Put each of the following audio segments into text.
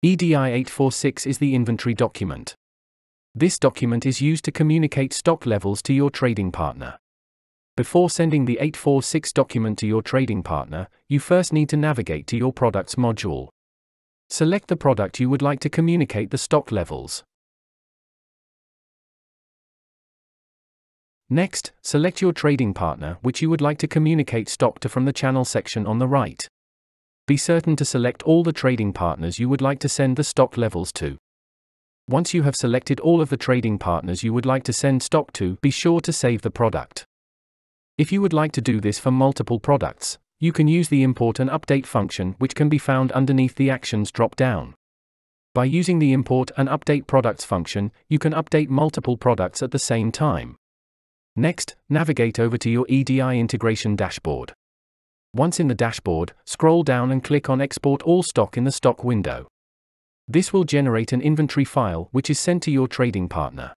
EDI 846 is the inventory document. This document is used to communicate stock levels to your trading partner. Before sending the 846 document to your trading partner, you first need to navigate to your products module. Select the product you would like to communicate the stock levels. Next, select your trading partner which you would like to communicate stock to from the channel section on the right. Be certain to select all the trading partners you would like to send the stock levels to. Once you have selected all of the trading partners you would like to send stock to, be sure to save the product. If you would like to do this for multiple products, you can use the import and update function which can be found underneath the actions drop down. By using the import and update products function, you can update multiple products at the same time. Next, navigate over to your EDI integration dashboard. Once in the dashboard, scroll down and click on Export All Stock in the stock window. This will generate an inventory file which is sent to your trading partner.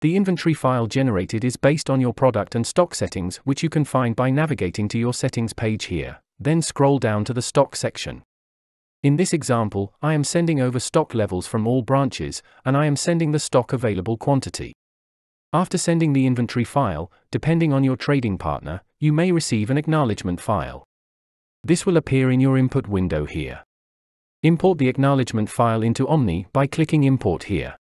The inventory file generated is based on your product and stock settings, which you can find by navigating to your settings page here, then scroll down to the stock section. In this example, I am sending over stock levels from all branches, and I am sending the stock available quantity. After sending the inventory file, depending on your trading partner, you may receive an acknowledgement file. This will appear in your input window here. Import the acknowledgement file into Omni by clicking Import here.